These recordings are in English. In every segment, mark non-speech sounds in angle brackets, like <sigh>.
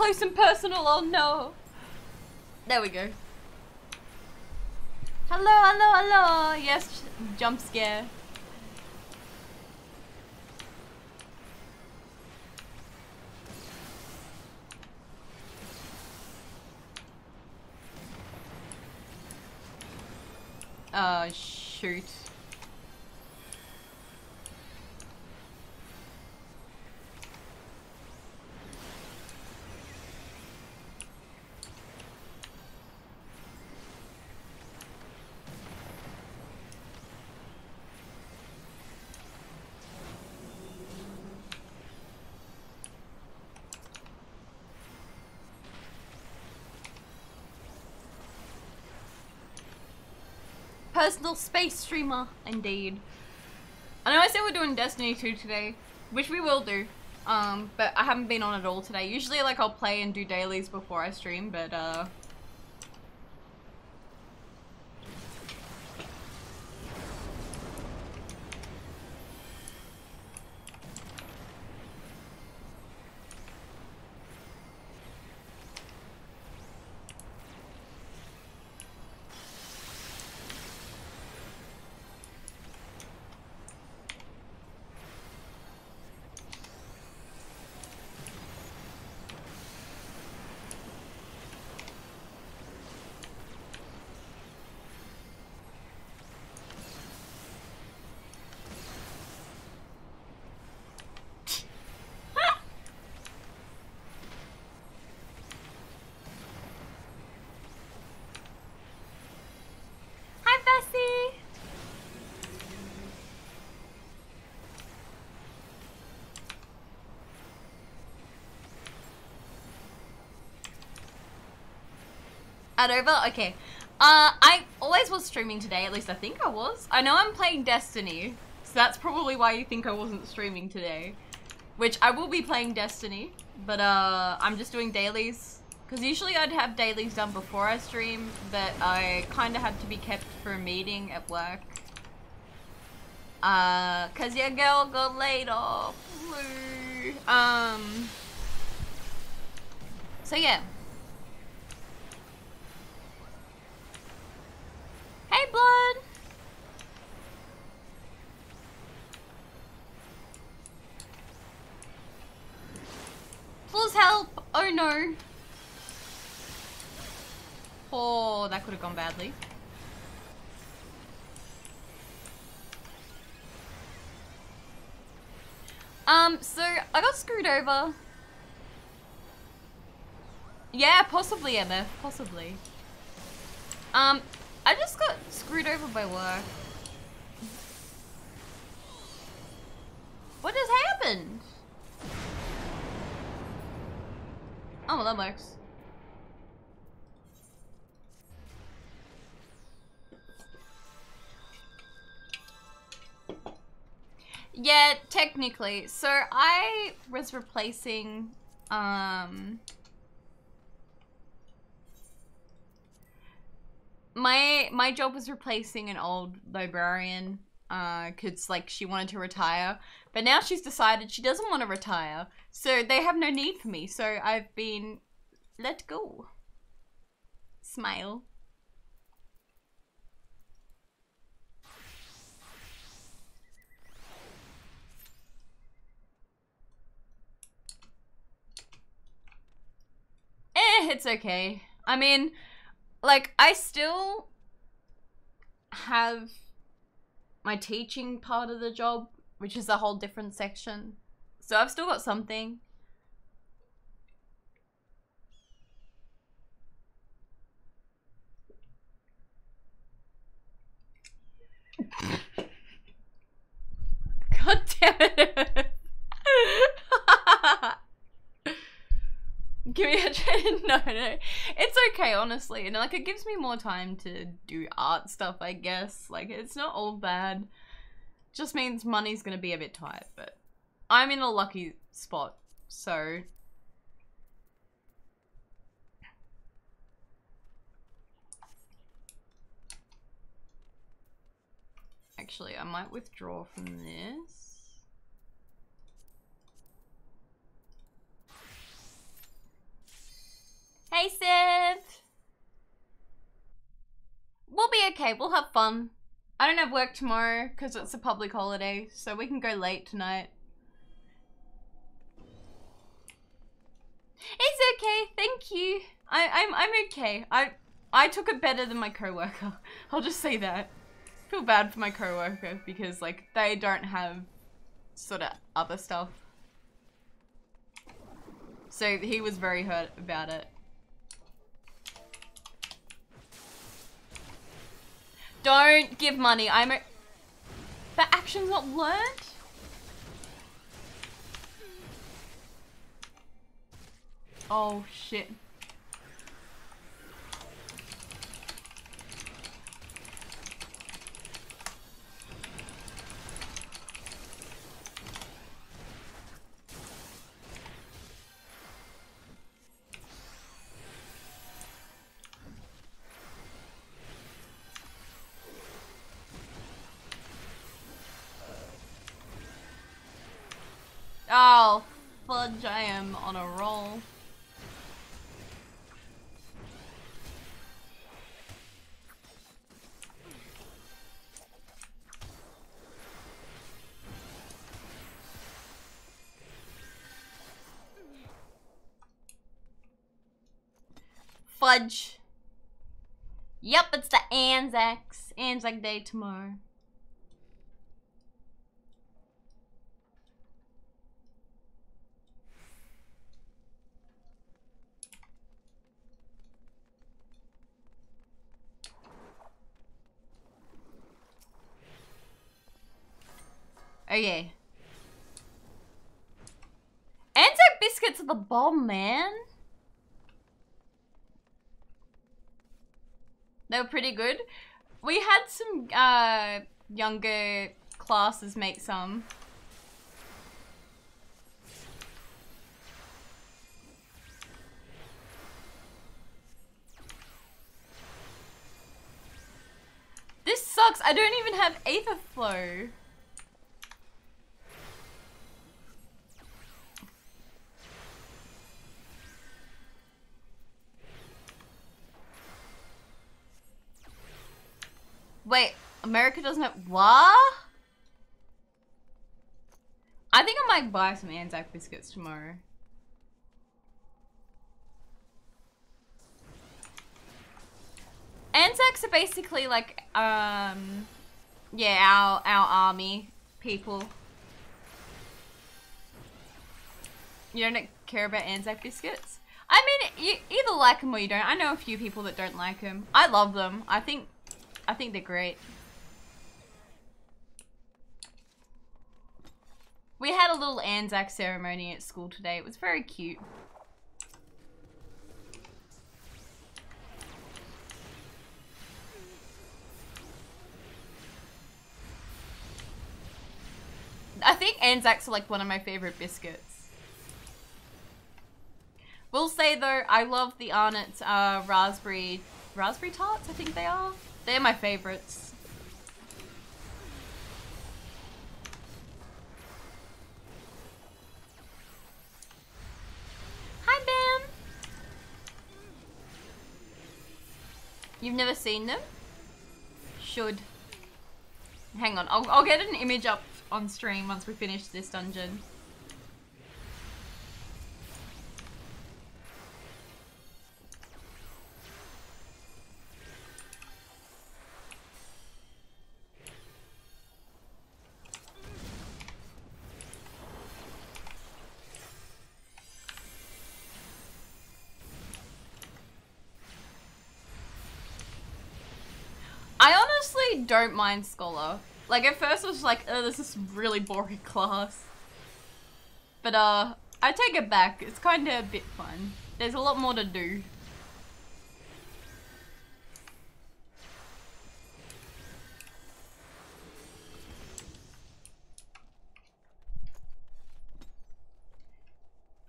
Close and personal, oh no. There we go. Hello, hello, hello. Yes, jump scare. Uh, shoot. Personal space streamer, indeed. I know I said we're doing Destiny 2 today, which we will do. Um, but I haven't been on at all today. Usually, like, I'll play and do dailies before I stream, but, uh... Hi, Bessie! Over? Okay. Uh, I always was streaming today, at least I think I was. I know I'm playing Destiny, so that's probably why you think I wasn't streaming today. Which I will be playing Destiny, but uh, I'm just doing dailies. Because usually I'd have dailies done before I stream, but I kind of had to be kept for a meeting at work. Uh, cause your girl got laid off. Um. So yeah. Hey, blood. Please help. Oh no. Oh, that could have gone badly. Um, so I got screwed over. Yeah, possibly, MF, possibly. Um, I just got screwed over by work. What has happened? Oh, well, that works. Yeah, technically. So I was replacing um my my job was replacing an old librarian uh cuz like she wanted to retire, but now she's decided she doesn't want to retire. So they have no need for me. So I've been let go. Smile. It's okay. I mean, like, I still have my teaching part of the job, which is a whole different section. So I've still got something. <laughs> God competitive. Give <laughs> no, no. It's okay, honestly. And like, it gives me more time to do art stuff, I guess. Like, it's not all bad. Just means money's gonna be a bit tight, but I'm in a lucky spot, so. Actually, I might withdraw from this. Hey, Seth! We'll be okay. We'll have fun. I don't have work tomorrow because it's a public holiday, so we can go late tonight. It's okay, thank you. I, I'm I'm okay. I I took it better than my coworker. <laughs> I'll just say that. I feel bad for my coworker because like they don't have sort of other stuff. So he was very hurt about it. Don't give money. I'm a... That action's not learned? Oh, shit. Fudge, I am on a roll. Fudge. Yep, it's the Anzacs. Anzac Day tomorrow. Okay. Anzac biscuits are the bomb, man. They were pretty good. We had some uh, younger classes make some. This sucks. I don't even have Aether Flow. Wait, America doesn't have what? I think I might buy some Anzac biscuits tomorrow. Anzacs are basically like, um, yeah, our our army people. You don't care about Anzac biscuits? I mean, you either like them or you don't. I know a few people that don't like them. I love them. I think I think they're great. We had a little Anzac ceremony at school today. It was very cute. I think Anzacs are like one of my favorite biscuits. Will say though, I love the Arnott's uh, raspberry raspberry tarts. I think they are. They're my favorites. Hi, Bam. You've never seen them? Should. Hang on, I'll, I'll get an image up on stream once we finish this dungeon. Don't mind Scholar. Like at first I was like, oh, this is really boring <laughs> class. But uh, I take it back. It's kind of a bit fun. There's a lot more to do.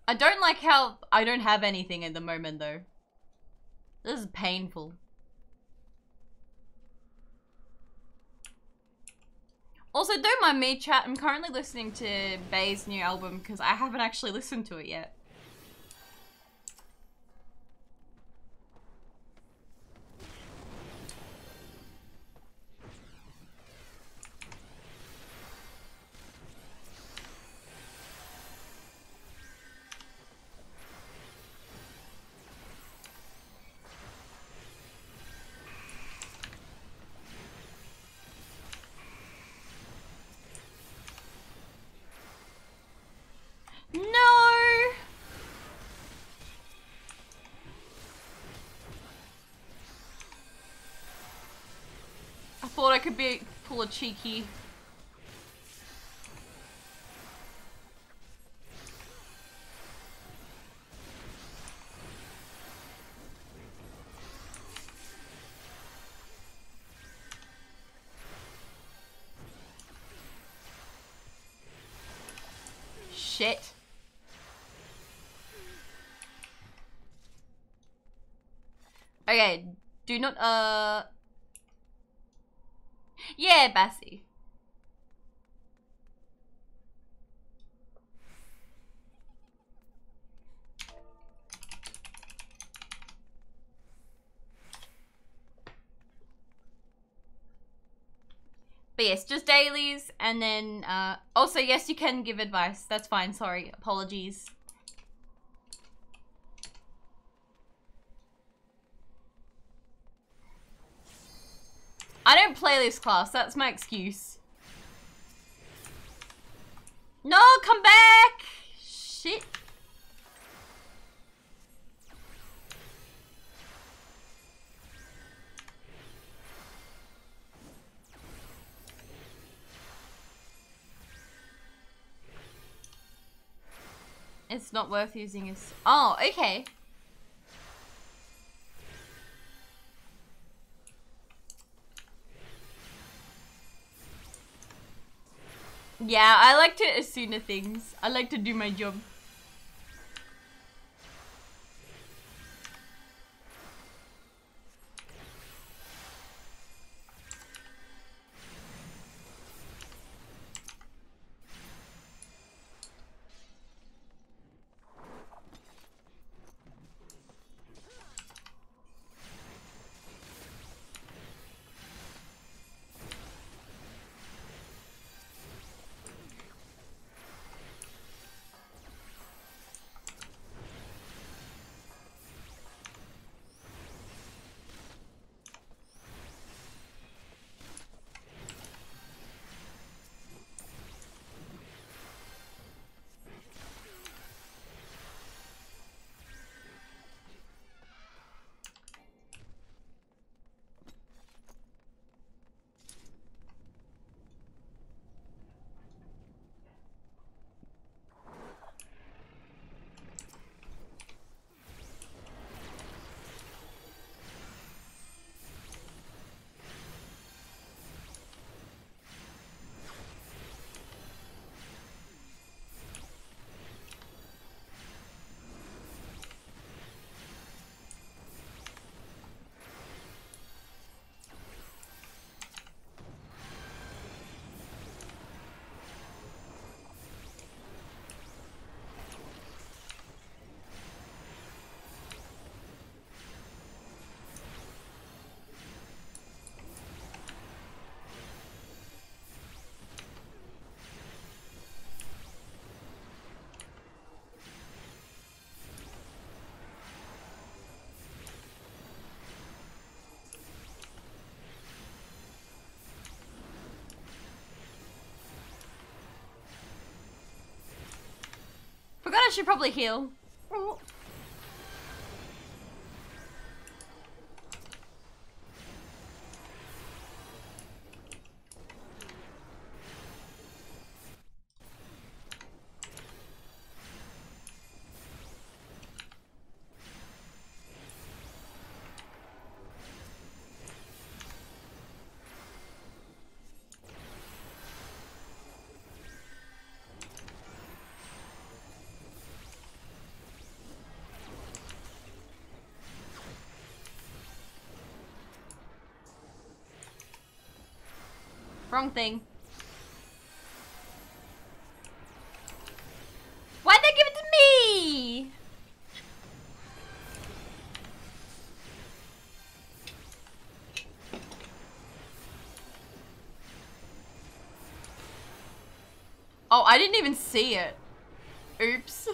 I don't like how I don't have anything at the moment though. This is painful. Also, don't mind me, chat. I'm currently listening to Bei's new album because I haven't actually listened to it yet. Could be pull a cheeky. Shit. Okay, do not, uh... Yeah, Bassie. But yes, just dailies, and then, uh, also, yes, you can give advice. That's fine, sorry, apologies. I don't play this class, that's my excuse. No, come back! Shit. It's not worth using as- Oh, okay. Yeah, I like to uh, assume things. I like to do my job. Should probably heal. Wrong thing. Why'd they give it to me? Oh, I didn't even see it. Oops.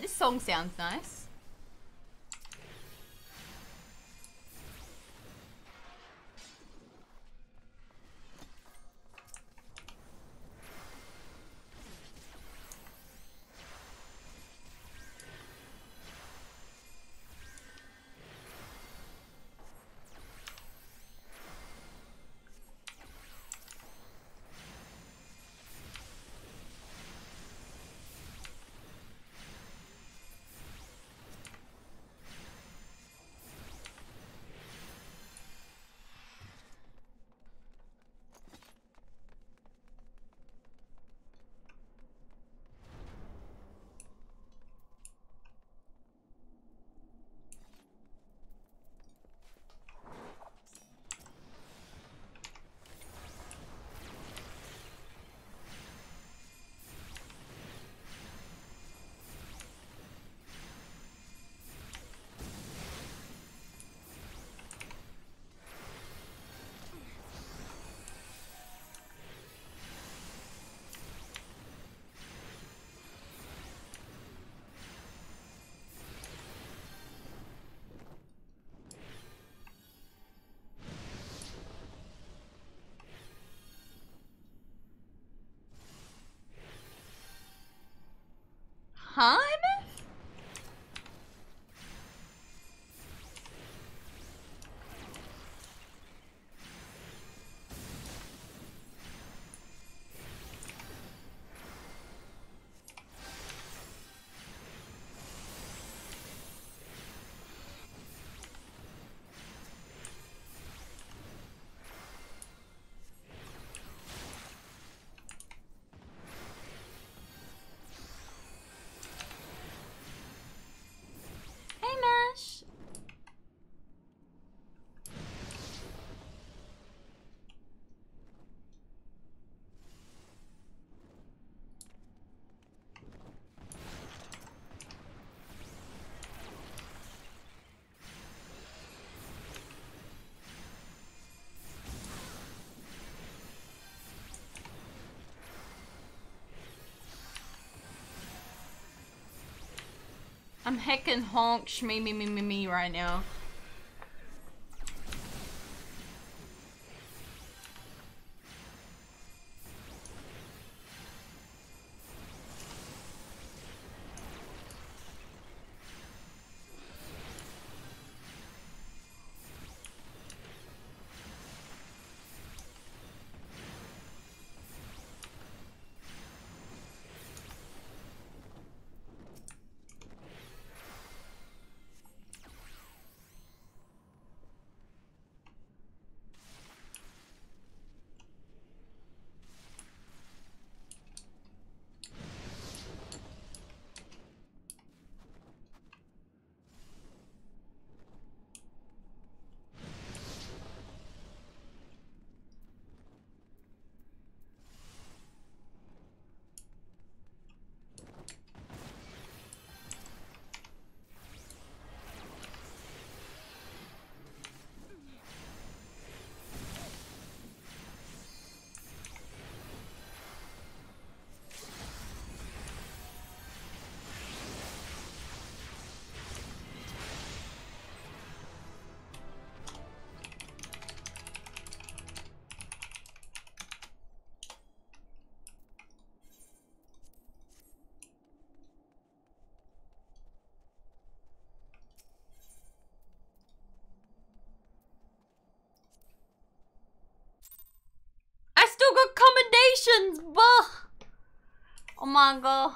This song sounds nice. Huh, I'm heckin' honk shmee me me me me right now. Accommodations, buh! Oh my god.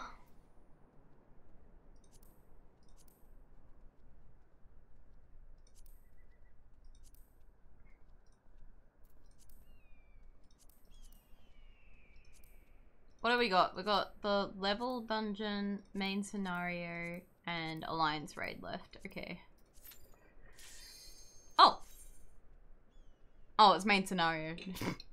What do we got? We got the level dungeon, main scenario, and alliance raid left. Okay. Oh! Oh, it's main scenario. <laughs>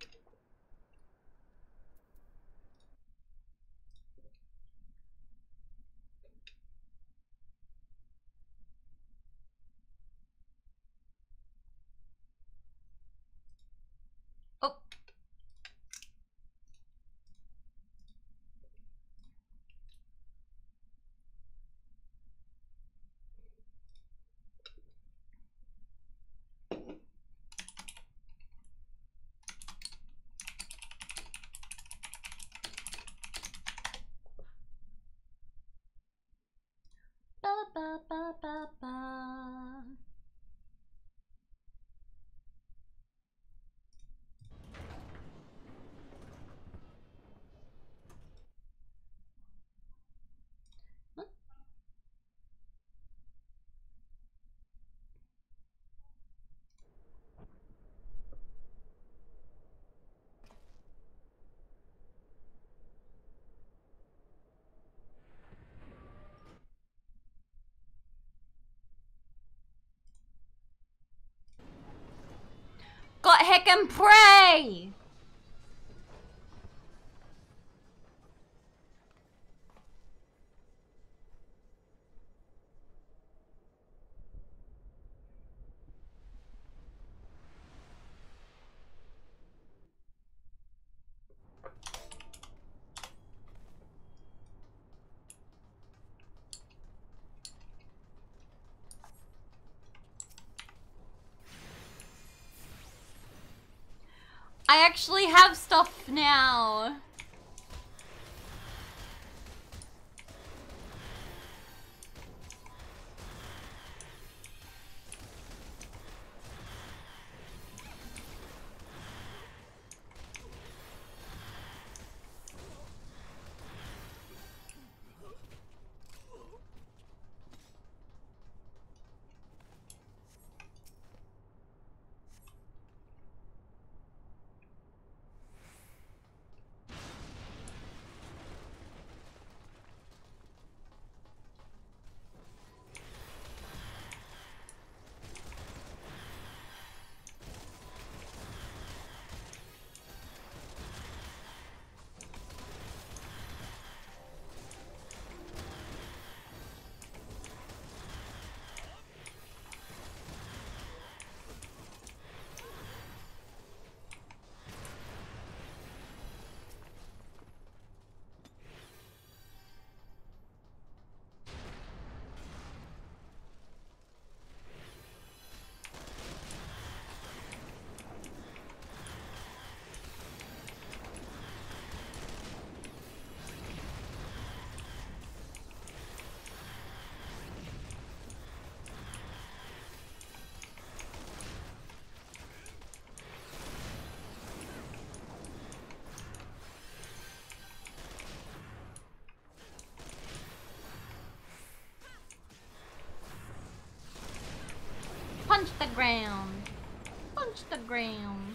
heck and pray! I actually have stuff now. Punch the ground. Punch the ground.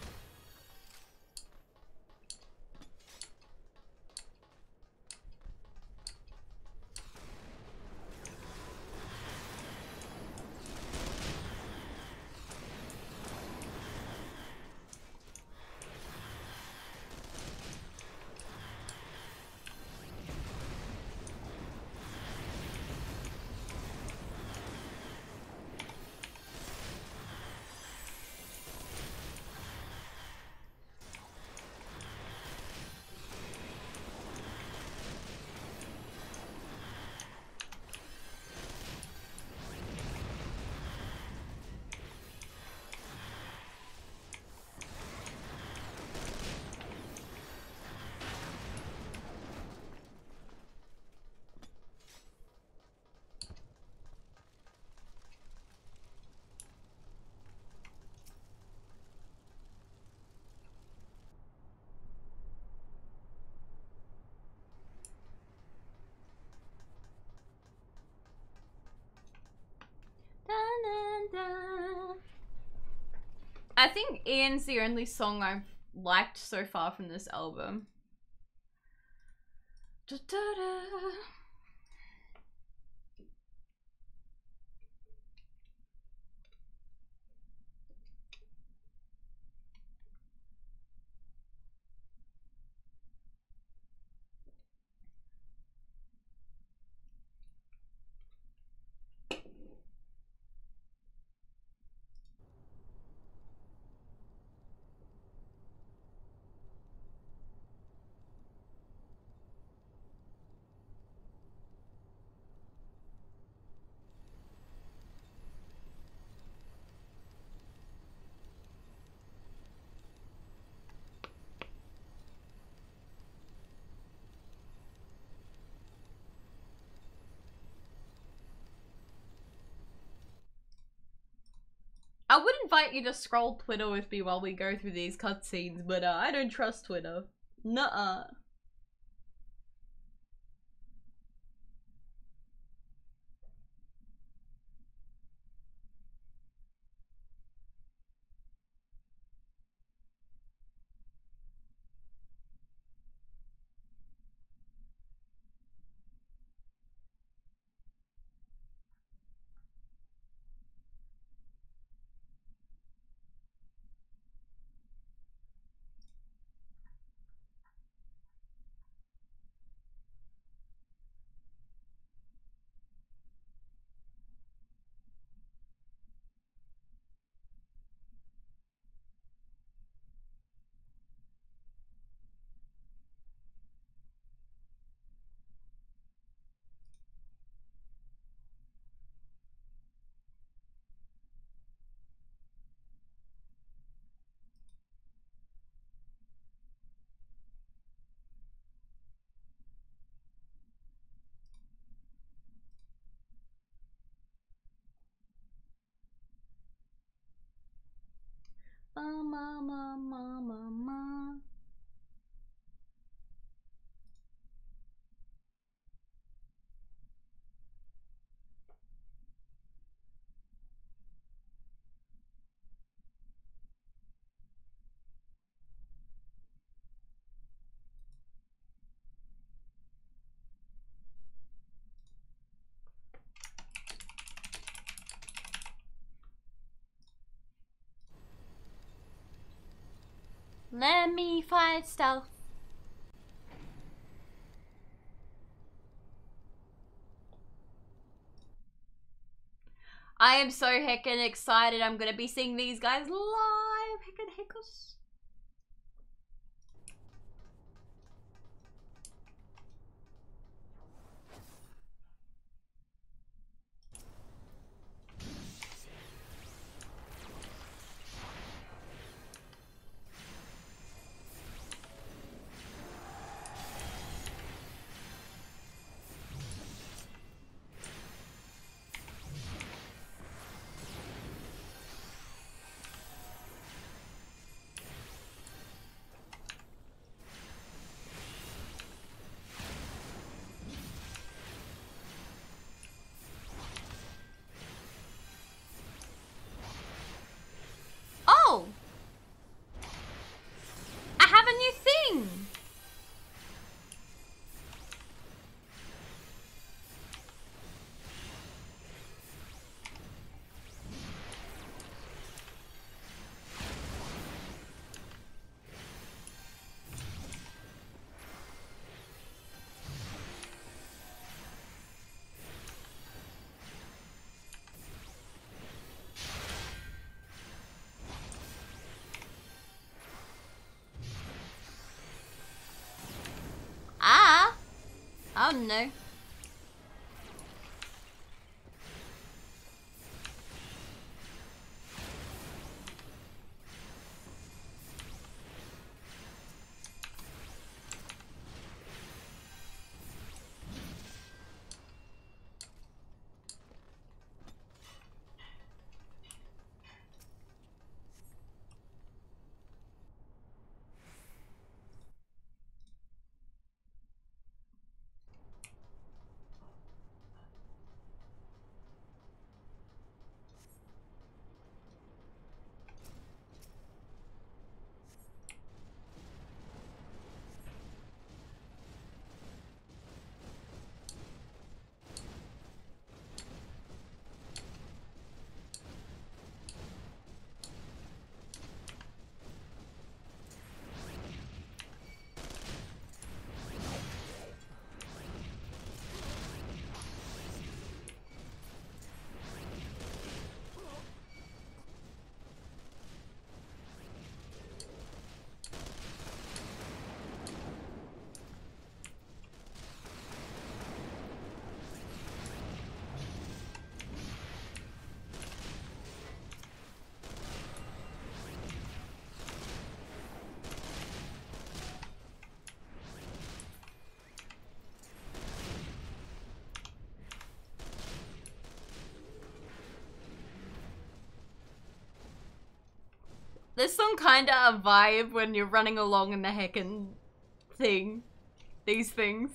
I think Ian's the only song I've liked so far from this album. Da -da -da. I would invite you to scroll Twitter with me while we go through these cutscenes, but uh, I don't trust Twitter. Nuh-uh. Let me find stealth. I am so heckin' excited. I'm gonna be seeing these guys live. Heckin' heckles. Know. There's some kind of a vibe when you're running along in the heckin' thing. These things.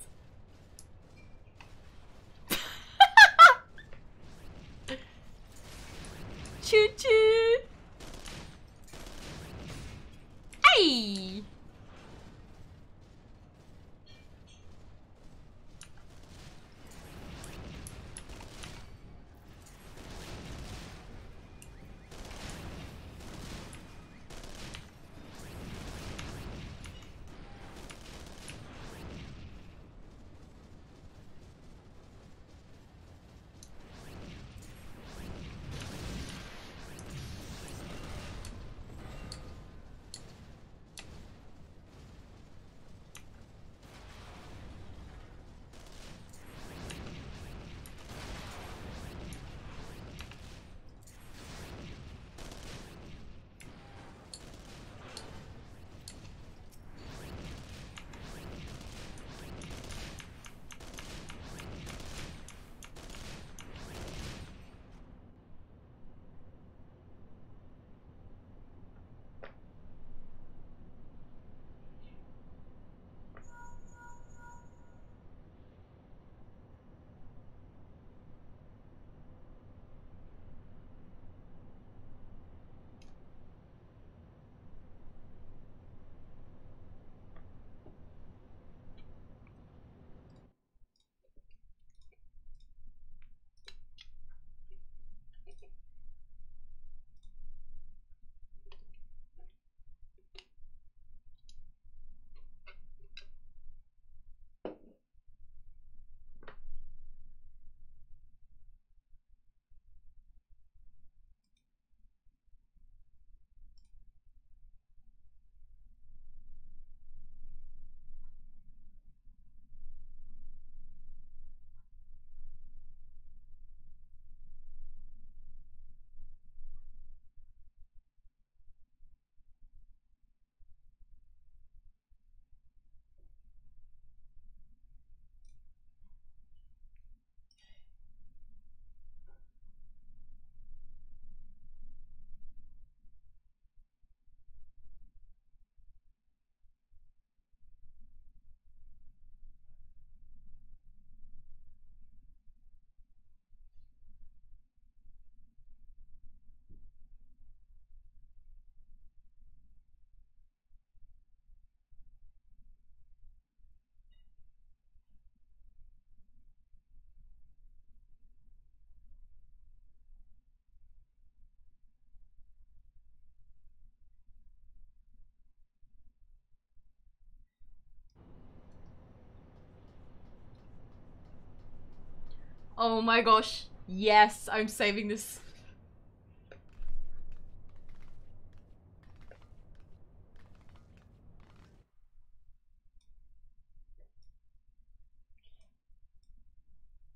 Oh my gosh. Yes, I'm saving this.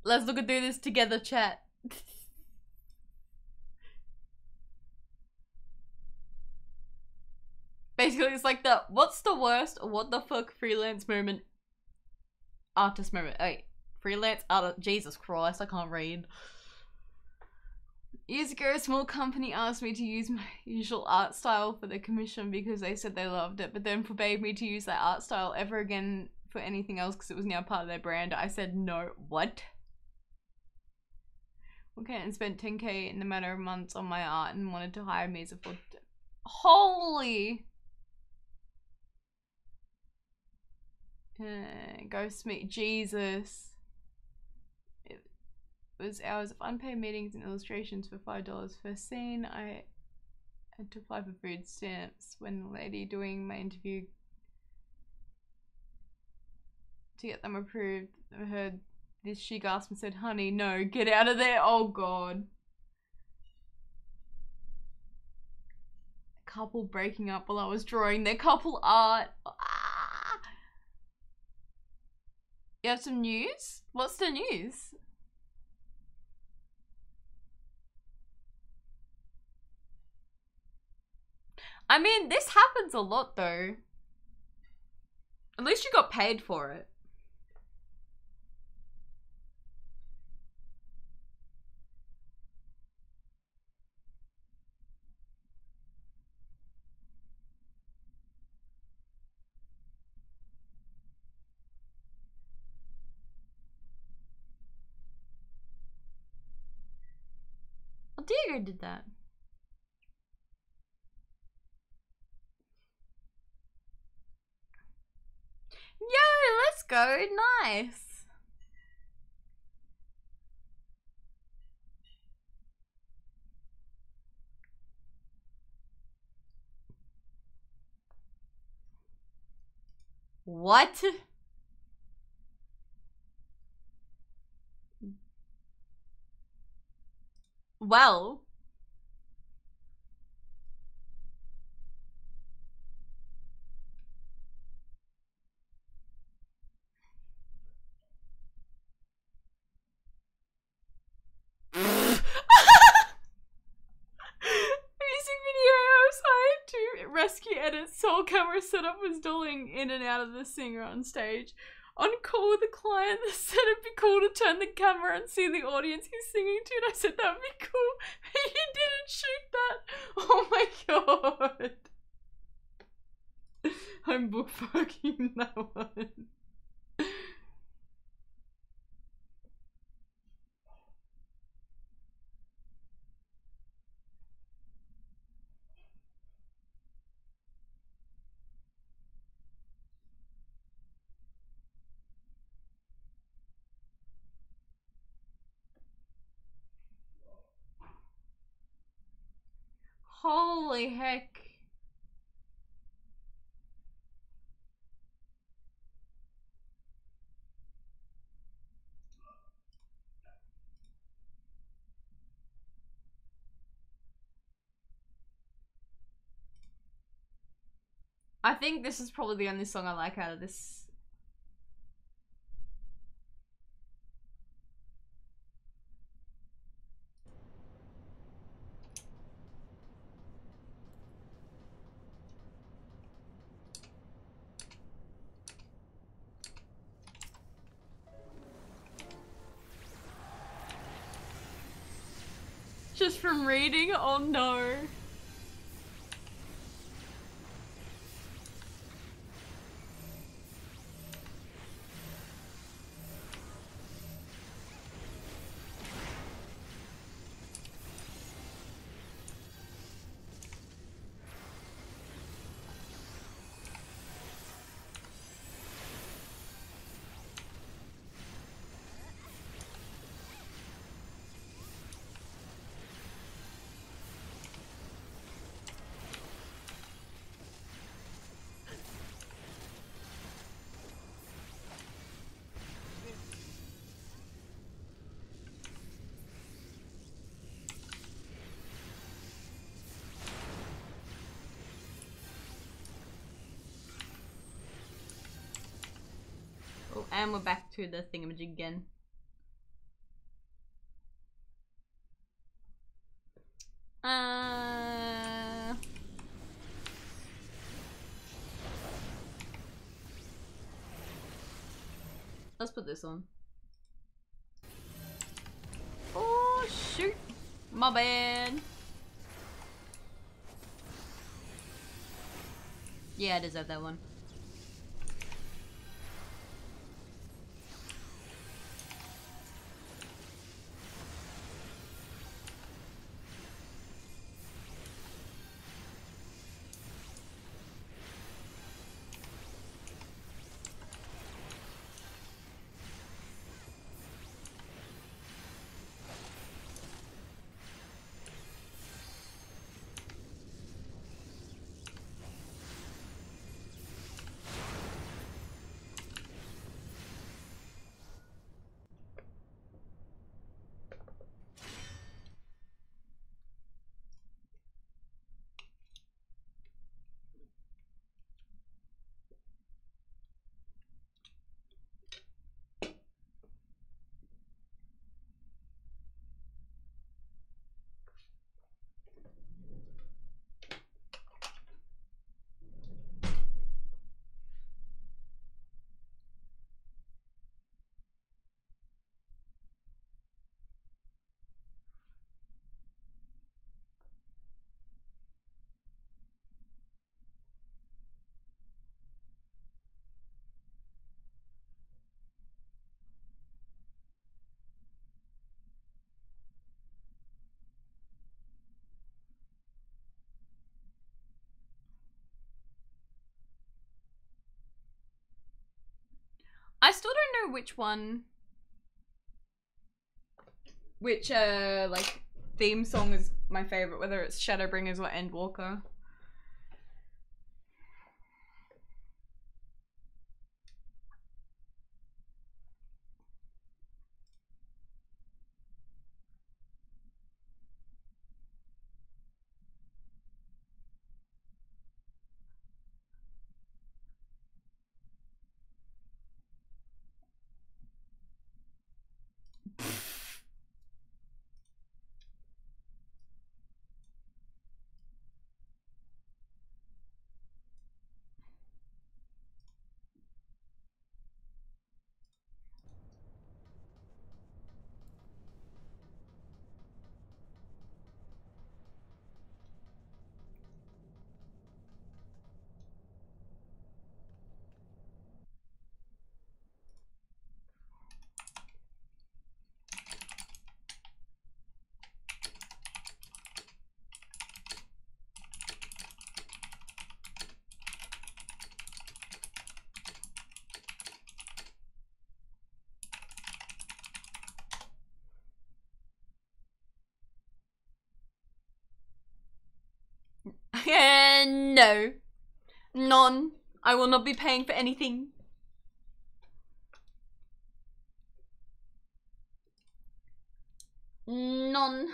Let's look at this together, chat. <laughs> Basically, it's like the what's the worst what the fuck freelance moment artist moment. Wait, freelance artist. Jesus Christ, I can't read. Years ago, a small company asked me to use my usual art style for the commission because they said they loved it, but then forbade me to use that art style ever again for anything else because it was now part of their brand. I said no. What? Okay, and spent 10k in a matter of months on my art and wanted to hire me as a full. Holy! Uh, ghost me, Jesus. It was hours of unpaid meetings and illustrations for five dollars per scene. I had to apply for food stamps when the lady doing my interview to get them approved. I heard this she gasped and said, "Honey, no, get out of there!" Oh God. A couple breaking up while I was drawing their couple art. Ah! You have some news? What's the news? I mean, this happens a lot though. At least you got paid for it. Diego did that. Yo, let's go. Nice. What? Well. Camera setup was dolling in and out of the singer on stage. On call with a client, said it'd be cool to turn the camera and see the audience he's singing to, and I said that'd be cool. <laughs> He didn't shoot that. Oh my god. <laughs> I'm book fucking <laughs> that one. Holy heck. I think this is probably the only song I like out of this. Reading? Oh no. Oh, and we're back to the thingamajig again. Uh... Let's put this on. Oh, shoot. My bad. Yeah, I deserve that one. I still don't know which one. Which uh like theme song is my favorite, whether it's Shadowbringers or Endwalker. Eh, no. None. I will not be paying for anything. None.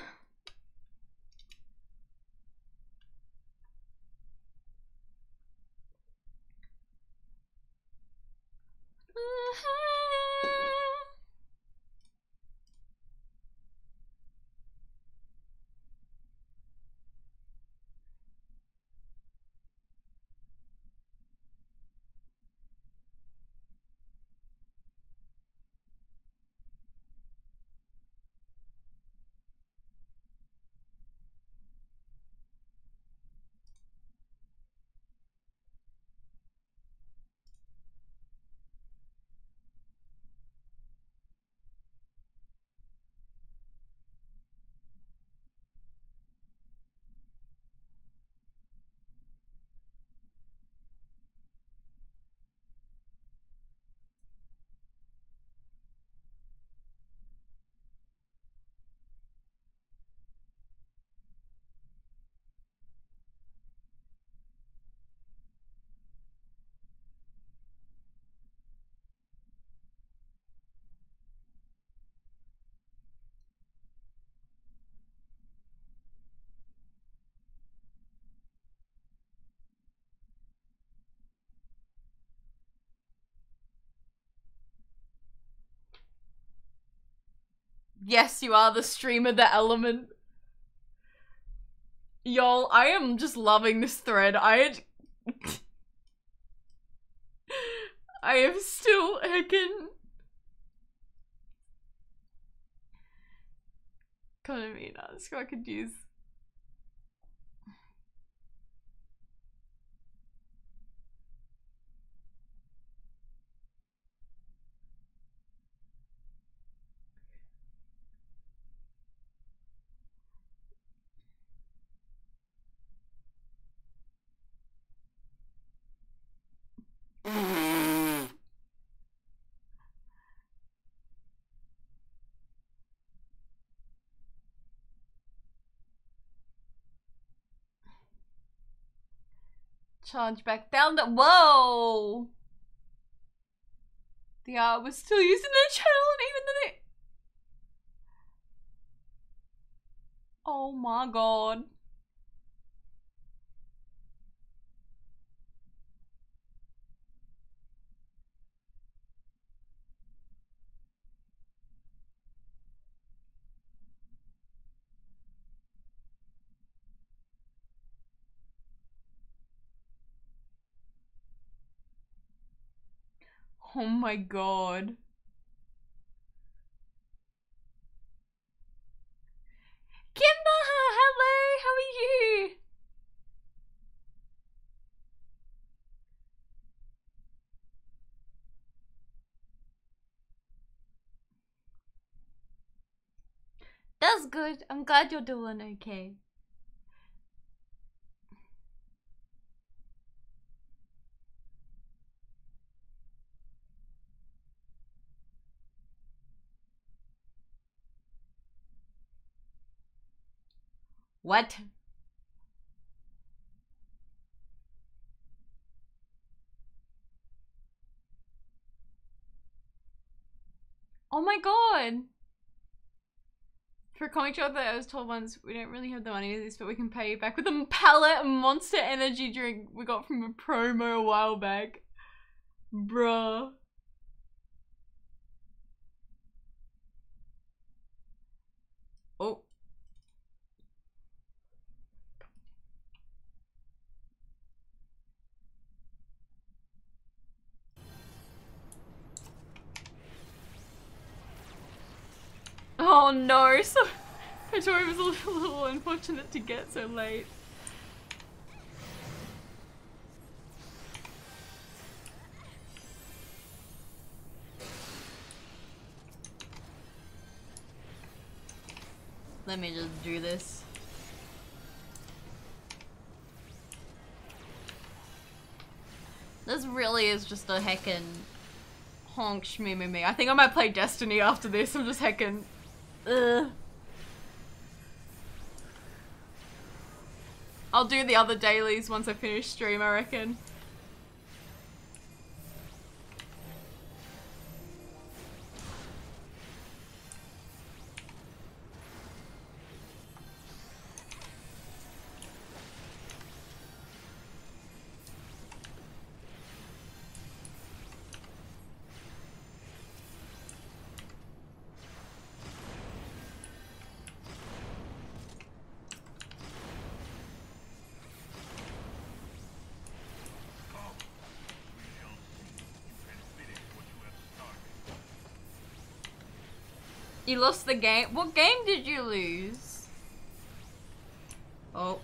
Yes, you are the streamer, the element. Y'all, I am just loving this thread. I. <laughs> I am still heckin' Economina, das got confused. Back down the- Whoa! The art was still using their channel and even though they- Oh my god. Oh my god. Kimba, hello, how are you? That's good. I'm glad you're doing okay. What? Oh my god! For comic shop that I was told once, we don't really have the money for this, but we can pay you back with a pallet of Monster Energy drink we got from a promo a while back. Bruh. Oh. Oh no, <laughs> so Hattori was a little, little unfortunate to get so late. Let me just do this. This really is just a heckin' honk shmee me. I think I might play Destiny after this. I'm just heckin' Ugh. I'll do the other dailies once I finish stream, I reckon. You lost the game? What game did you lose? Oh.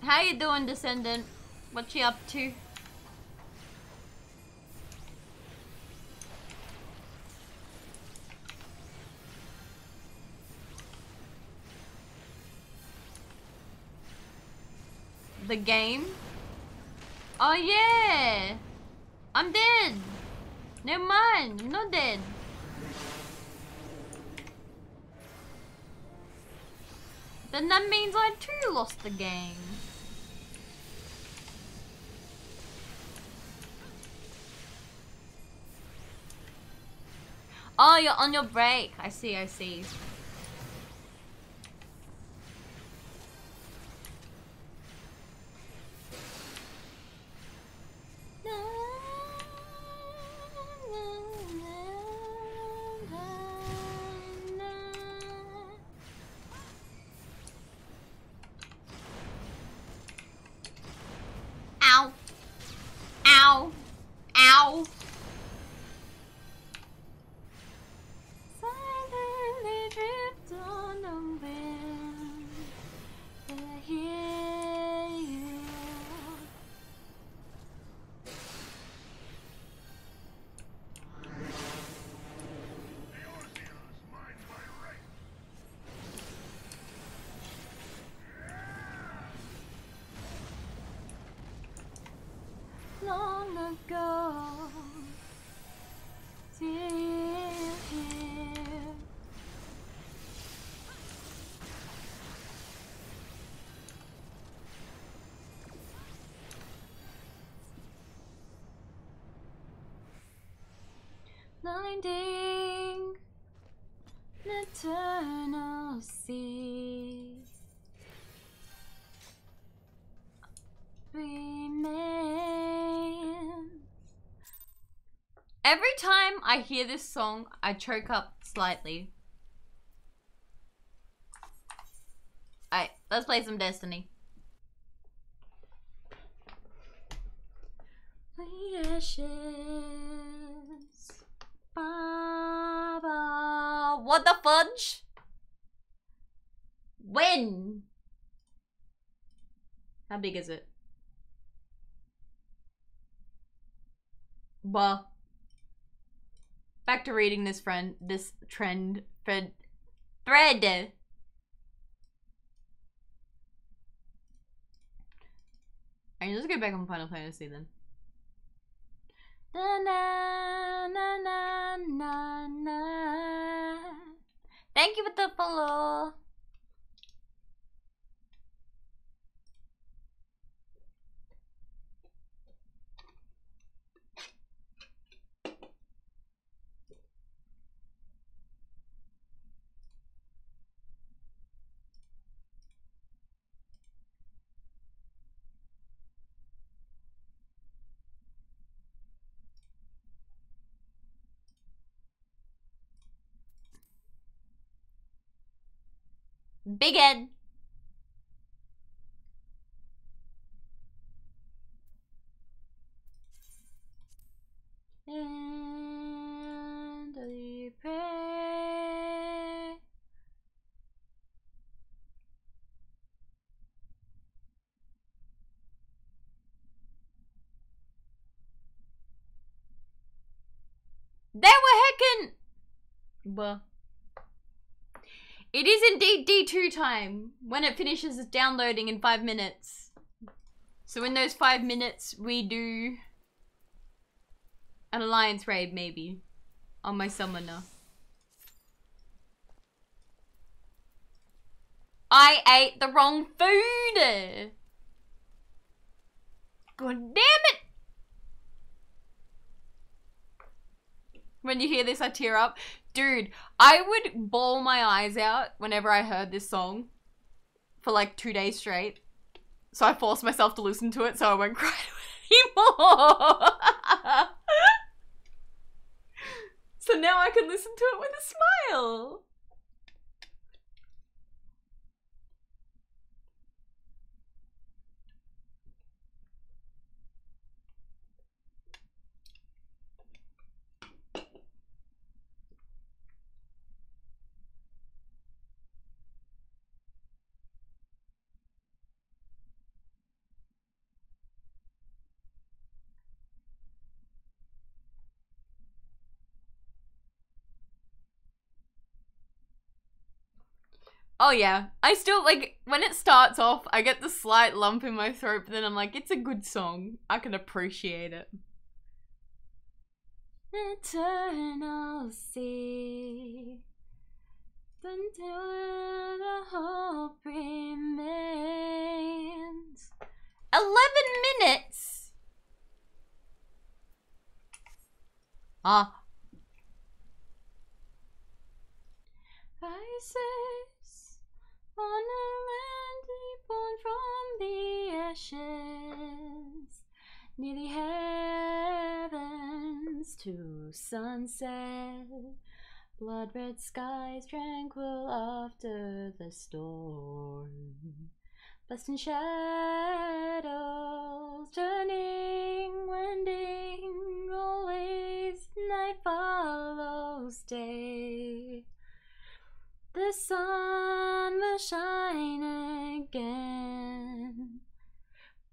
How you doing, Descendant? What you up to? The game? Oh yeah! I'm dead! Never mind, I'm not dead. Then that means I too lost the game. Oh, you're on your break. I see, I see. Blinding eternal sea. remain. Every time I hear this song, I choke up slightly. Alright, let's play some Destiny. Sweet ashes. Baba. What the fudge? When? How big is it? Bah. Back to reading this friend this trend thread thread. Okay, let's go back on Final Fantasy then. Na na na na na na. Thank you for the follow. Big Ed. And we pray. They were heckin'. Well. It is indeed D2 time when it finishes downloading in five minutes. So in those five minutes, we do an alliance raid maybe on my summoner. I ate the wrong food! God damn it! When you hear this, I tear up. Dude, I would bawl my eyes out whenever I heard this song for like two days straight. So I forced myself to listen to it so I won't <laughs> cry anymore. <laughs> so now I can listen to it with a smile. Oh yeah, I still like when it starts off. I get the slight lump in my throat, but then I'm like, it's a good song. I can appreciate it. Eternal sea, until the hope remains. Eleven minutes. Ah. Rises near the heavens to sunset. Blood red skies tranquil after the storm. Bust in shadows, turning, wending, always night follows day. The sun will shine again.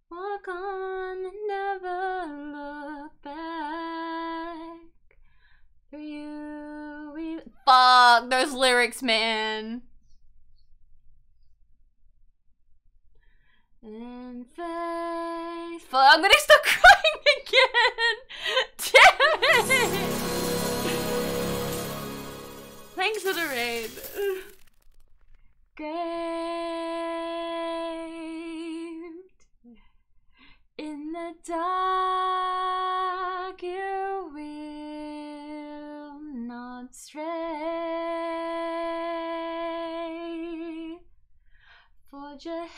Walk on and never look back. For you, we. Fuck those lyrics, man. And faithful. I'm gonna start <laughs> crying again. Damn it. Thanks for the raid. Graved in the dark, you will not stray. Forge ahead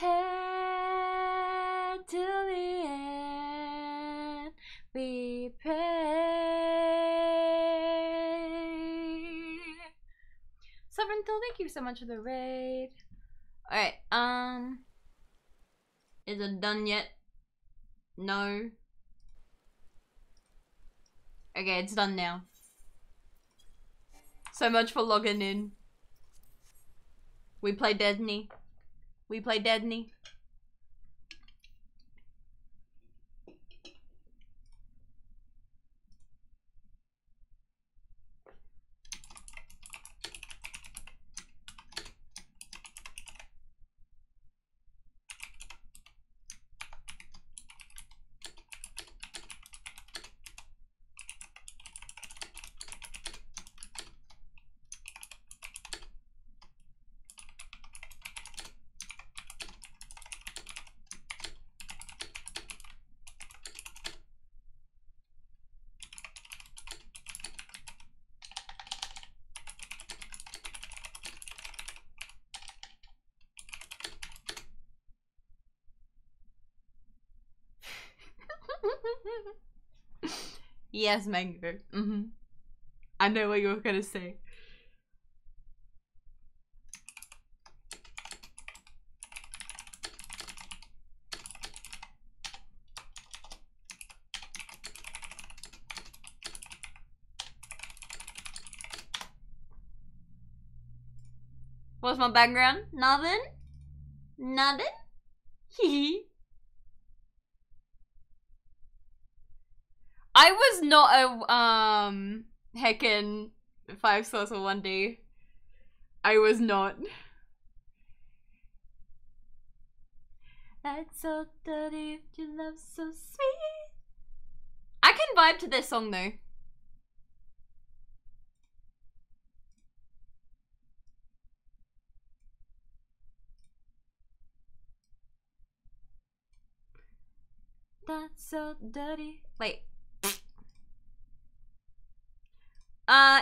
till the end. We pray. Sovereign Sovereignthal, thank you so much for the raid. Alright, um. Is it done yet? No. Okay, it's done now. So much for logging in. We play Destiny. We play Destiny. Yes, mango. Mm-hmm. I know what you were gonna say. What's my background? Nothing? Nothing? <laughs> Hee I not a um heckin' five stars for one day. I was not. That's so dirty, your love so sweet. I can vibe to this song though. That's so dirty. Wait. Uh,